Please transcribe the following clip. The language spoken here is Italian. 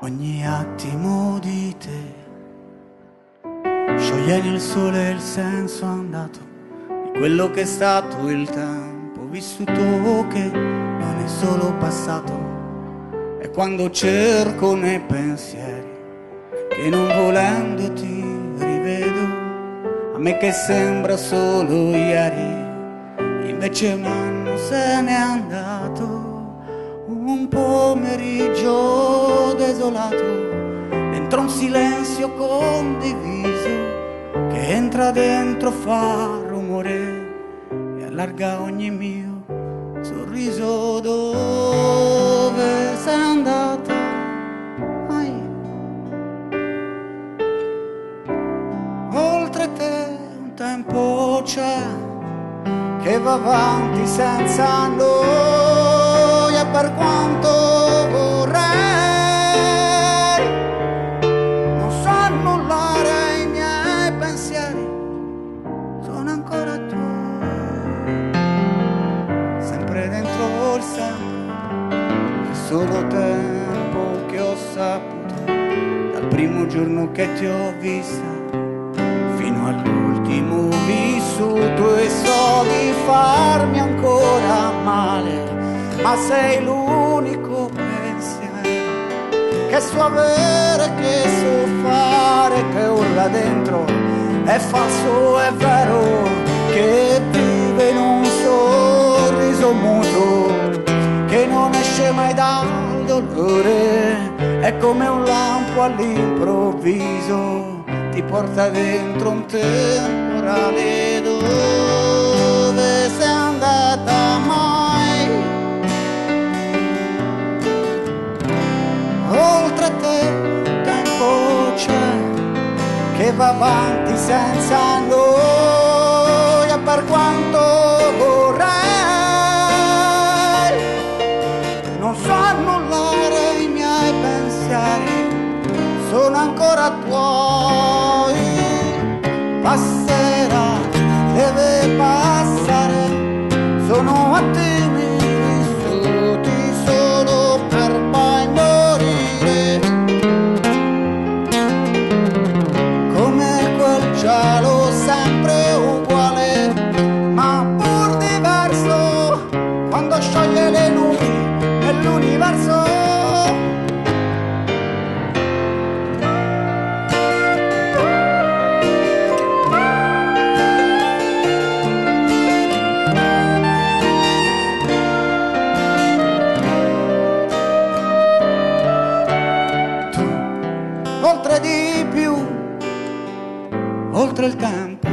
ogni attimo di te. Scioglie nel sole il senso andato di quello che è stato il tempo vissuto che non è solo passato. E quando cerco nei pensieri che non volendo ti rivedo, a me che sembra solo ieri, invece un anno se n'è andato un pomeriggio desolato, dentro un silenzio condiviso che entra dentro, fa rumore e allarga ogni mio sorriso. Dove sei andata? Ai. Oltre te un tempo c'è che va avanti senza noia per quanto solo tempo che ho saputo dal primo giorno che ti ho vista fino all'ultimo vissuto e so di farmi ancora male, ma sei l'unico pensiero che so avere, che so fare, che urla dentro, è falso, è vero, che vive in un sorriso muto, esce mai dal dolore, è come un lampo all'improvviso ti porta dentro un temporale dove sei andata mai. Oltre te tempo c'è che va avanti senza noia per quanto ancora tuoi. Passerà, deve passare, sono attimi vissuti solo per poi morire. Come quel cielo sempre di più, oltre il tempo